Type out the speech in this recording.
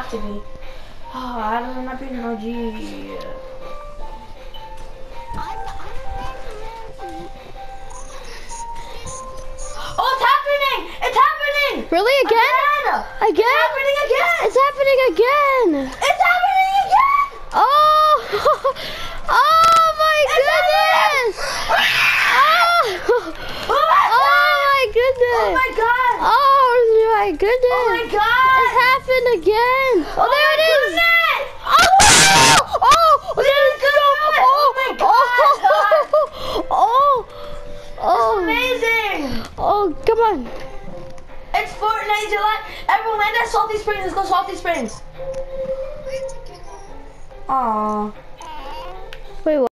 have to be. Oh, I don't know, being an OG. Oh, it's happening! It's happening! Really again? Again! Again? happening again! It's happening again. It's happening again! Oh! Oh my goodness! Oh! My Oh my goodness! Oh my god! Oh my goodness! Oh my god! Again! Oh, there it is! Oh, goodness! Oh! Oh! There it go! Oh, oh my God! Oh, oh! Oh! Oh! Amazing! Oh! Come on! It's Fortnite July. Everyone land at Salty Springs. Let's go Salty Springs. Aww. Wait, what?